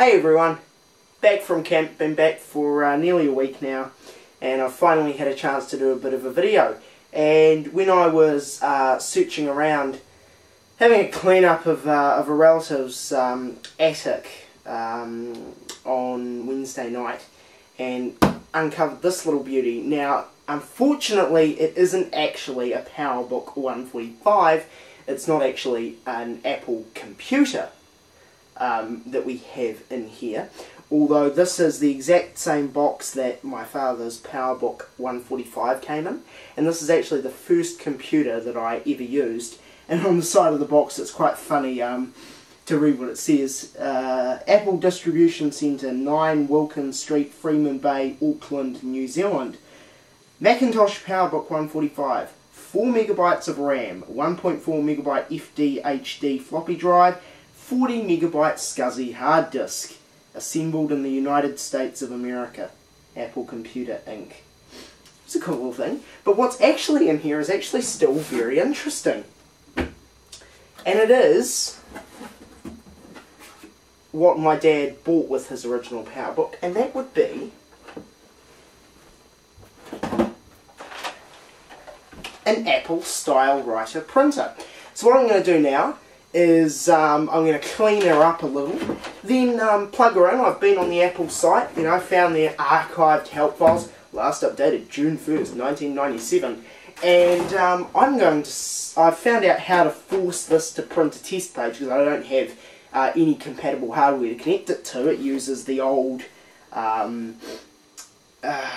Hey everyone, back from camp, been back for uh, nearly a week now and I've finally had a chance to do a bit of a video. And when I was uh, searching around having a clean up of, uh, of a relative's um, attic um, on Wednesday night and uncovered this little beauty. Now unfortunately it isn't actually a PowerBook 145, it's not actually an Apple computer um, that we have in here. Although this is the exact same box that my father's PowerBook 145 came in. And this is actually the first computer that I ever used. And on the side of the box it's quite funny um, to read what it says. Uh, Apple Distribution Centre, 9 Wilkins Street, Freeman Bay, Auckland, New Zealand. Macintosh PowerBook 145. 4 megabytes of RAM, 1.4 megabyte FDHD floppy drive, 40 megabyte SCSI hard disk, assembled in the United States of America. Apple Computer Inc. It's a cool little thing. But what's actually in here is actually still very interesting. And it is what my dad bought with his original PowerBook, and that would be an Apple StyleWriter printer. So what I'm going to do now is um, I'm going to clean her up a little, then um, plug her in. I've been on the Apple site, you know, found their archived help files, last updated June 1st, 1997, and um, I'm going to, I've found out how to force this to print a test page because I don't have uh, any compatible hardware to connect it to. It uses the old um, uh,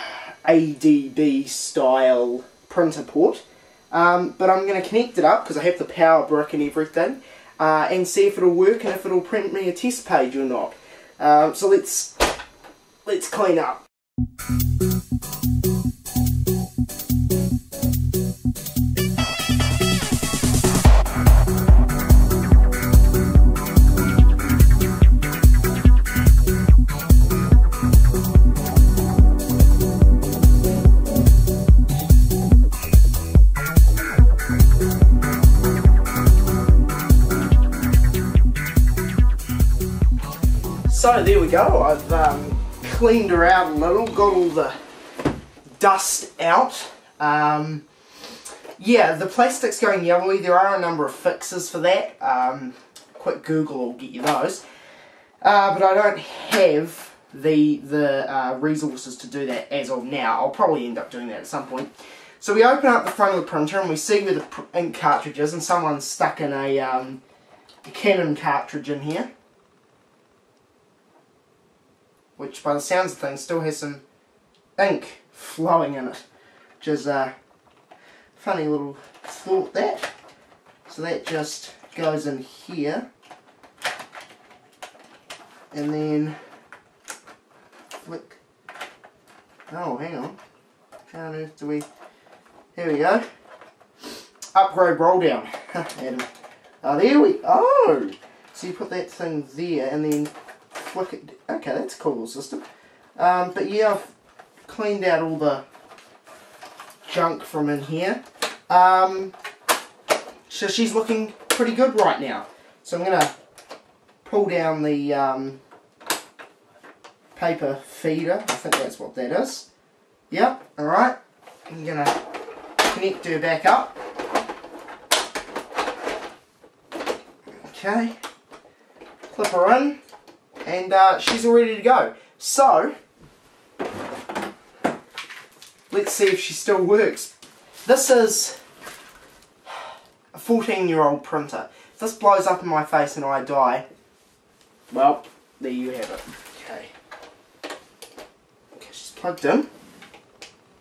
ADB style printer port. Um, but I'm going to connect it up because I have the power brick and everything uh, and see if it'll work and if it'll print me a test page or not. Um, so let's let's clean up. So there we go, I've um, cleaned her out a little, got all the dust out. Um, yeah, the plastic's going yellowy, there are a number of fixes for that. Um, quick Google will get you those. Uh, but I don't have the, the uh, resources to do that as of now. I'll probably end up doing that at some point. So we open up the front of the printer and we see where the ink cartridge is and someone's stuck in a, um, a Canon cartridge in here which by the sounds of things still has some ink flowing in it, which is a funny little thought that. So that just goes in here, and then flick. Oh, hang on. How on earth do we? Here we go. Upgrade roll down. and, oh, there we. Oh, so you put that thing there, and then flick it. Okay, that's a cool little system. Um, but yeah, I've cleaned out all the junk from in here. Um, so she's looking pretty good right now. So I'm going to pull down the um, paper feeder. I think that's what that is. Yep, alright. I'm going to connect her back up. Okay. Clip her in and uh, she's all ready to go. So, let's see if she still works. This is a 14 year old printer. If this blows up in my face and I die, well, there you have it. Okay. Okay, she's plugged in.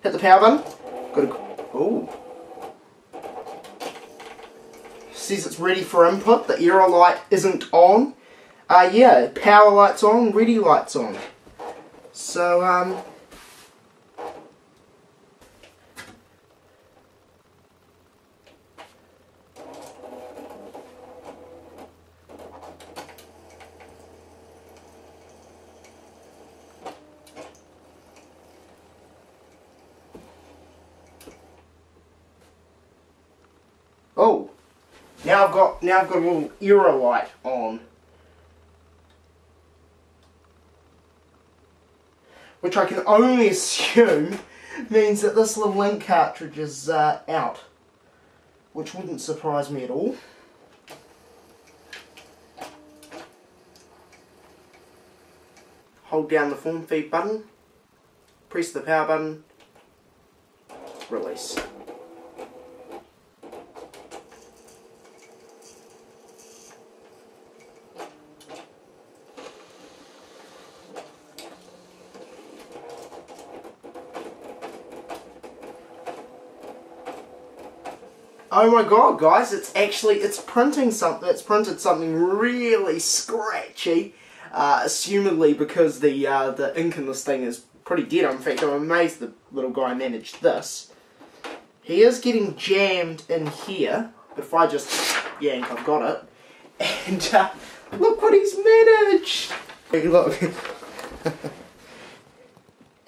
Hit the power button. Got a, ooh. Says it's ready for input. The error light isn't on. Uh, yeah, power lights on, ready lights on. So, um, Oh, now I've got now I've got a little error light on. Which I can only assume means that this little ink cartridge is uh, out, which wouldn't surprise me at all. Hold down the form feed button, press the power button, release. Oh my god, guys, it's actually, it's printing something, it's printed something really scratchy, uh, assumedly because the, uh, the ink in this thing is pretty dead. In fact, I'm amazed the little guy managed this. He is getting jammed in here, but if I just yank, I've got it. And, uh, look what he's managed! Hey, look.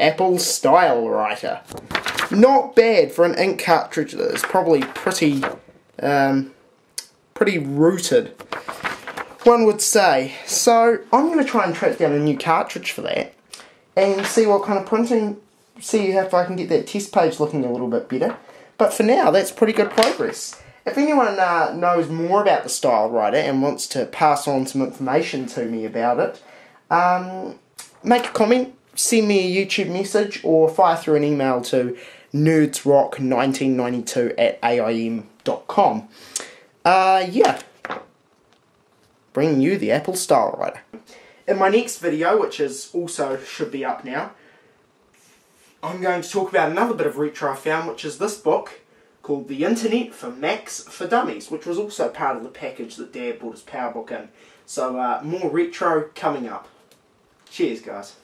Apple StyleWriter. Not bad for an ink cartridge that is probably pretty, um, pretty rooted, one would say. So I'm going to try and track down a new cartridge for that and see what kind of printing, see if I can get that test page looking a little bit better. But for now, that's pretty good progress. If anyone uh, knows more about the StyleWriter and wants to pass on some information to me about it, um, make a comment, send me a YouTube message, or fire through an email to nerdsrock1992 at aim.com. Uh, yeah. Bringing you the Apple StyleWriter. In my next video, which is also should be up now, I'm going to talk about another bit of retro I found, which is this book called The Internet for Macs for Dummies, which was also part of the package that Dad bought his PowerBook in. So uh, more retro coming up. Cheers, guys.